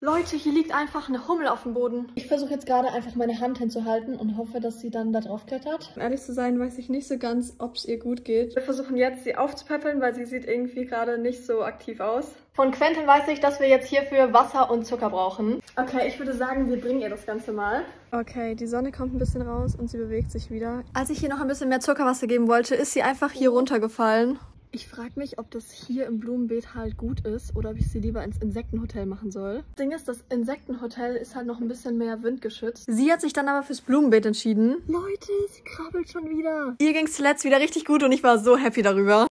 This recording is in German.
Leute, hier liegt einfach eine Hummel auf dem Boden. Ich versuche jetzt gerade einfach meine Hand hinzuhalten und hoffe, dass sie dann da drauf klettert. Um ehrlich zu sein, weiß ich nicht so ganz, ob es ihr gut geht. Wir versuchen jetzt, sie aufzupäppeln, weil sie sieht irgendwie gerade nicht so aktiv aus. Von Quentin weiß ich, dass wir jetzt hierfür Wasser und Zucker brauchen. Okay, ich würde sagen, wir bringen ihr das Ganze mal. Okay, die Sonne kommt ein bisschen raus und sie bewegt sich wieder. Als ich ihr noch ein bisschen mehr Zuckerwasser geben wollte, ist sie einfach hier runtergefallen. Ich frage mich, ob das hier im Blumenbeet halt gut ist oder ob ich sie lieber ins Insektenhotel machen soll. Das Ding ist, das Insektenhotel ist halt noch ein bisschen mehr windgeschützt. Sie hat sich dann aber fürs Blumenbeet entschieden. Leute, sie krabbelt schon wieder. Ihr ging es zuletzt wieder richtig gut und ich war so happy darüber.